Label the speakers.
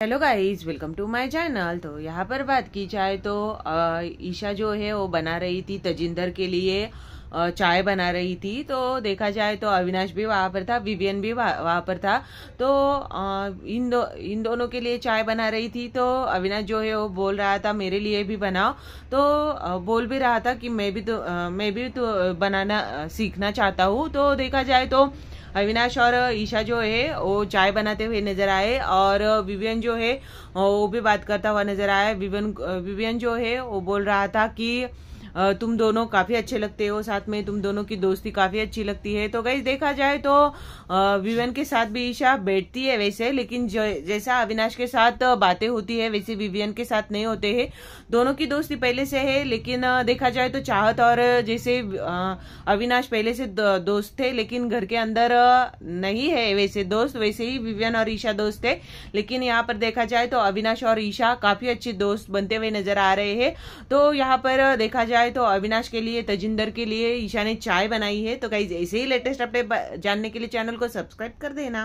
Speaker 1: Hello guys welcome to my channel तो यहाँ पर बात की जाए तो ईशा जो है, वो बना रही थी तजिंदर के लिए चाय बना रही थी तो देखा जाए तो अविनाश भी वहाँ पर था, विवियन भी वहाँ पर था। तो इन दो, इन दोनों के लिए चाय बना रही थी तो अविनाश जो है वो बोल रहा था, मेरे लिए भी बनाओ। तो बोल भी रहा था कि मैं भी तो मैं भी तो बनाना सीखना चाहता हूँ। तो देखा जाए तो अविनाश और ईशा जो है, वो चाय बनाते हुए नज़र आए और विवियन जो है, वो भी बात करता हुआ नज़र आया। विवियन विवियन जो है, वो बोल रहा था कि तुम दोनों काफ़ी अच्छे लगते हो, साथ में तुम दोनों की दोस्ती काफ़ी अच्छी लगती है। तो गई देखा जाए तो विवियन के साथ भी ईशा बैठती है वैसे, लेकिन जैसा अविनाश के साथ बातें होती है, वैसे विवियन के साथ नहीं होते हैं। दोनों की दोस्ती पहले से है, लेकिन देखा जाए तो चाहत और जैसे अविनाश पहले से दोस्त थे, लेकिन घर के अंदर नहीं है वैसे दोस्त, वैसे ही विवियन और ईशा दोस्त है। लेकिन यहाँ पर देखा जाए तो अविनाश और ईशा काफ़ी अच्छे दोस्त बनते हुए नज़र आ रहे हैं। तो यहाँ पर, देखा जाए जाए तो अविनाश के लिए, तजिंदर के लिए ईशा ने चाय बनाई है। तो कहीं ऐसे ही लेटेस्ट अपडेट जानने के लिए चैनल को सब्सक्राइब कर देना।